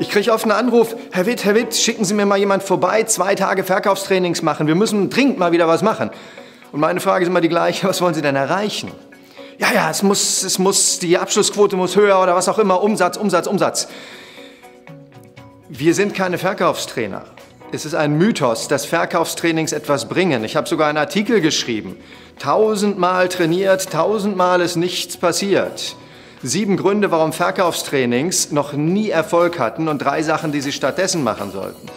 Ich kriege oft einen Anruf, Herr Witt, Herr Witt, schicken Sie mir mal jemand vorbei, zwei Tage Verkaufstrainings machen. Wir müssen dringend mal wieder was machen. Und meine Frage ist immer die gleiche, was wollen Sie denn erreichen? Ja, ja, es muss, es muss, die Abschlussquote muss höher oder was auch immer, Umsatz, Umsatz, Umsatz. Wir sind keine Verkaufstrainer. Es ist ein Mythos, dass Verkaufstrainings etwas bringen. Ich habe sogar einen Artikel geschrieben. Tausendmal trainiert, tausendmal ist nichts passiert. Sieben Gründe, warum Verkaufstrainings noch nie Erfolg hatten und drei Sachen, die Sie stattdessen machen sollten.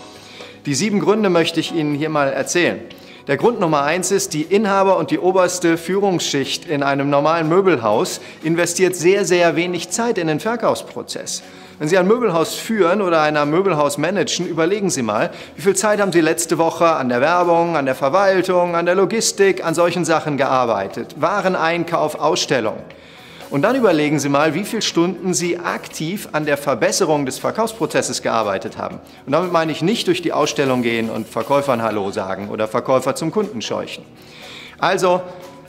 Die sieben Gründe möchte ich Ihnen hier mal erzählen. Der Grund Nummer eins ist, die Inhaber und die oberste Führungsschicht in einem normalen Möbelhaus investiert sehr, sehr wenig Zeit in den Verkaufsprozess. Wenn Sie ein Möbelhaus führen oder ein Möbelhaus managen, überlegen Sie mal, wie viel Zeit haben Sie letzte Woche an der Werbung, an der Verwaltung, an der Logistik, an solchen Sachen gearbeitet? Wareneinkauf, Ausstellung. Und dann überlegen Sie mal, wie viele Stunden Sie aktiv an der Verbesserung des Verkaufsprozesses gearbeitet haben. Und damit meine ich nicht durch die Ausstellung gehen und Verkäufern Hallo sagen oder Verkäufer zum Kunden scheuchen. Also,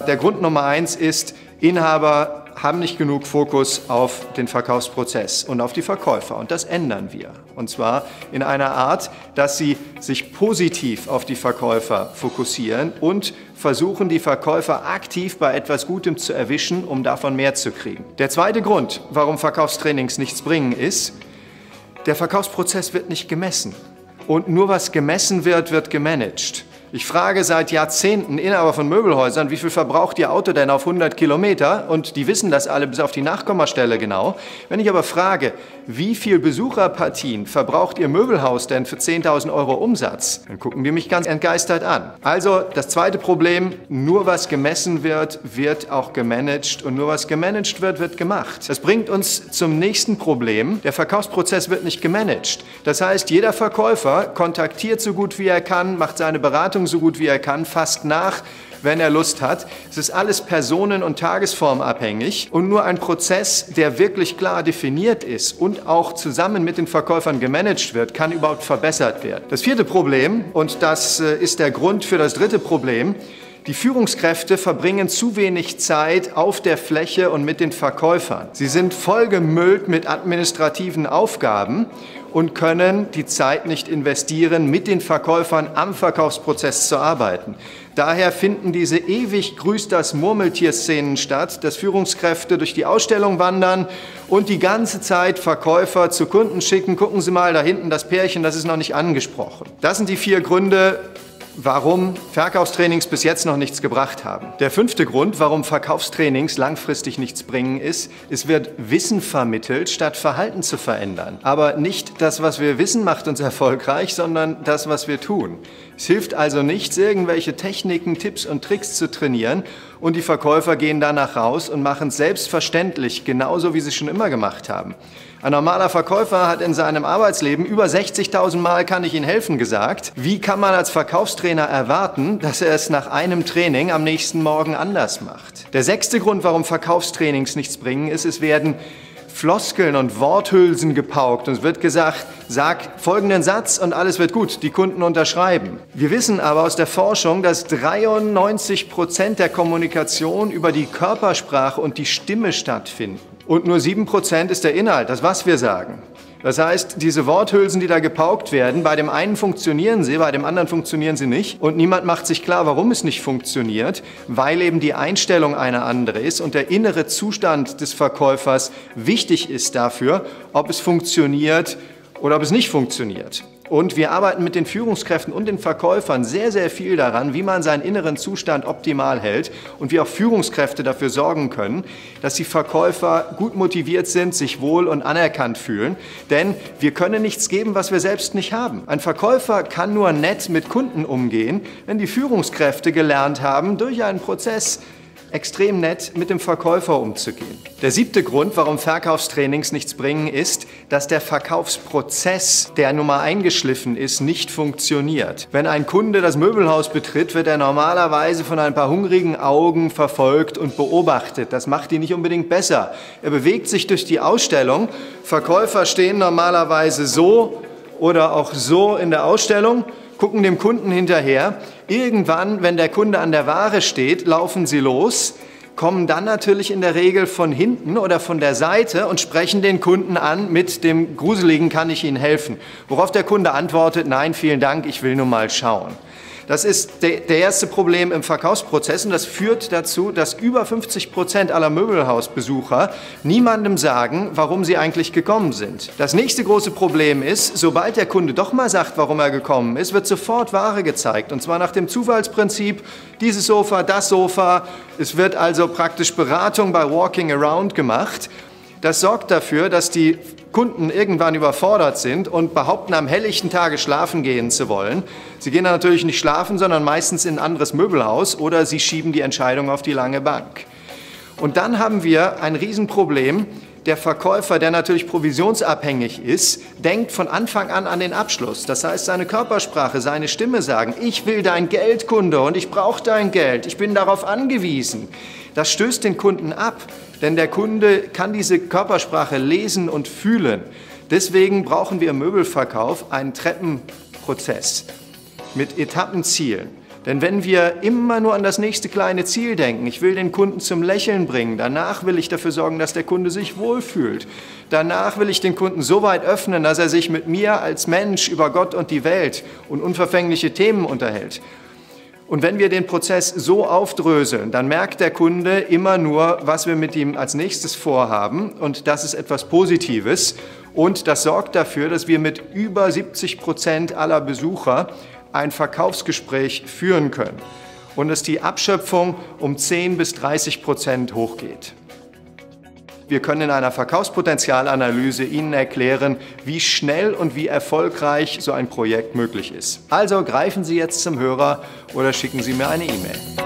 der Grund Nummer eins ist, Inhaber haben nicht genug Fokus auf den Verkaufsprozess und auf die Verkäufer. Und das ändern wir. Und zwar in einer Art, dass sie sich positiv auf die Verkäufer fokussieren und versuchen, die Verkäufer aktiv bei etwas Gutem zu erwischen, um davon mehr zu kriegen. Der zweite Grund, warum Verkaufstrainings nichts bringen, ist, der Verkaufsprozess wird nicht gemessen. Und nur was gemessen wird, wird gemanagt. Ich frage seit Jahrzehnten Inhaber von Möbelhäusern, wie viel verbraucht Ihr Auto denn auf 100 Kilometer? Und die wissen das alle bis auf die Nachkommastelle genau. Wenn ich aber frage, wie viel Besucherpartien verbraucht Ihr Möbelhaus denn für 10.000 Euro Umsatz? Dann gucken die mich ganz entgeistert an. Also das zweite Problem, nur was gemessen wird, wird auch gemanagt und nur was gemanagt wird, wird gemacht. Das bringt uns zum nächsten Problem. Der Verkaufsprozess wird nicht gemanagt. Das heißt, jeder Verkäufer kontaktiert so gut wie er kann, macht seine Beratung Beratung so gut wie er kann, fasst nach, wenn er Lust hat. Es ist alles personen- und tagesformabhängig und nur ein Prozess, der wirklich klar definiert ist und auch zusammen mit den Verkäufern gemanagt wird, kann überhaupt verbessert werden. Das vierte Problem, und das äh, ist der Grund für das dritte Problem, die Führungskräfte verbringen zu wenig Zeit auf der Fläche und mit den Verkäufern. Sie sind vollgemüllt mit administrativen Aufgaben und können die Zeit nicht investieren, mit den Verkäufern am Verkaufsprozess zu arbeiten. Daher finden diese ewig grüßt das Murmeltier-Szenen statt, dass Führungskräfte durch die Ausstellung wandern und die ganze Zeit Verkäufer zu Kunden schicken. Gucken Sie mal da hinten das Pärchen, das ist noch nicht angesprochen. Das sind die vier Gründe, warum Verkaufstrainings bis jetzt noch nichts gebracht haben. Der fünfte Grund, warum Verkaufstrainings langfristig nichts bringen, ist, es wird Wissen vermittelt, statt Verhalten zu verändern. Aber nicht das, was wir wissen, macht uns erfolgreich, sondern das, was wir tun. Es hilft also nichts, irgendwelche Techniken, Tipps und Tricks zu trainieren und die Verkäufer gehen danach raus und machen es selbstverständlich, genauso wie sie es schon immer gemacht haben. Ein normaler Verkäufer hat in seinem Arbeitsleben über 60.000 Mal kann ich Ihnen helfen gesagt. Wie kann man als Verkaufstrainer erwarten, dass er es nach einem Training am nächsten Morgen anders macht? Der sechste Grund, warum Verkaufstrainings nichts bringen, ist, es werden Floskeln und Worthülsen gepaukt und es wird gesagt, sag folgenden Satz und alles wird gut, die Kunden unterschreiben. Wir wissen aber aus der Forschung, dass 93 Prozent der Kommunikation über die Körpersprache und die Stimme stattfinden und nur 7% ist der Inhalt, das was wir sagen. Das heißt, diese Worthülsen, die da gepaukt werden, bei dem einen funktionieren sie, bei dem anderen funktionieren sie nicht. Und niemand macht sich klar, warum es nicht funktioniert, weil eben die Einstellung eine andere ist und der innere Zustand des Verkäufers wichtig ist dafür, ob es funktioniert oder ob es nicht funktioniert. Und wir arbeiten mit den Führungskräften und den Verkäufern sehr, sehr viel daran, wie man seinen inneren Zustand optimal hält und wie auch Führungskräfte dafür sorgen können, dass die Verkäufer gut motiviert sind, sich wohl und anerkannt fühlen. Denn wir können nichts geben, was wir selbst nicht haben. Ein Verkäufer kann nur nett mit Kunden umgehen, wenn die Führungskräfte gelernt haben, durch einen Prozess extrem nett mit dem Verkäufer umzugehen. Der siebte Grund, warum Verkaufstrainings nichts bringen, ist, dass der Verkaufsprozess, der nun mal eingeschliffen ist, nicht funktioniert. Wenn ein Kunde das Möbelhaus betritt, wird er normalerweise von ein paar hungrigen Augen verfolgt und beobachtet. Das macht ihn nicht unbedingt besser. Er bewegt sich durch die Ausstellung. Verkäufer stehen normalerweise so oder auch so in der Ausstellung gucken dem Kunden hinterher. Irgendwann, wenn der Kunde an der Ware steht, laufen sie los, kommen dann natürlich in der Regel von hinten oder von der Seite und sprechen den Kunden an mit dem Gruseligen, kann ich Ihnen helfen? Worauf der Kunde antwortet, nein, vielen Dank, ich will nur mal schauen. Das ist der, erste Problem im Verkaufsprozess und das führt dazu, dass über 50 Prozent aller Möbelhausbesucher niemandem sagen, warum sie eigentlich gekommen sind. Das nächste große Problem ist, sobald der Kunde doch mal sagt, warum er gekommen ist, wird sofort Ware gezeigt und zwar nach dem Zufallsprinzip, dieses Sofa, das Sofa. Es wird also praktisch Beratung bei Walking Around gemacht. Das sorgt dafür, dass die Kunden irgendwann überfordert sind und behaupten, am helllichten Tage schlafen gehen zu wollen. Sie gehen dann natürlich nicht schlafen, sondern meistens in ein anderes Möbelhaus oder sie schieben die Entscheidung auf die lange Bank. Und dann haben wir ein Riesenproblem. Der Verkäufer, der natürlich provisionsabhängig ist, denkt von Anfang an an den Abschluss. Das heißt, seine Körpersprache, seine Stimme sagen, ich will dein Geld, Kunde, und ich brauche dein Geld, ich bin darauf angewiesen. Das stößt den Kunden ab, denn der Kunde kann diese Körpersprache lesen und fühlen. Deswegen brauchen wir im Möbelverkauf einen Treppenprozess mit Etappenzielen. Denn wenn wir immer nur an das nächste kleine Ziel denken, ich will den Kunden zum Lächeln bringen, danach will ich dafür sorgen, dass der Kunde sich wohlfühlt, danach will ich den Kunden so weit öffnen, dass er sich mit mir als Mensch über Gott und die Welt und unverfängliche Themen unterhält. Und wenn wir den Prozess so aufdröseln, dann merkt der Kunde immer nur, was wir mit ihm als nächstes vorhaben. Und das ist etwas Positives. Und das sorgt dafür, dass wir mit über 70 Prozent aller Besucher ein Verkaufsgespräch führen können. Und dass die Abschöpfung um 10 bis 30 Prozent hochgeht. Wir können in einer Verkaufspotenzialanalyse Ihnen erklären, wie schnell und wie erfolgreich so ein Projekt möglich ist. Also greifen Sie jetzt zum Hörer oder schicken Sie mir eine E-Mail.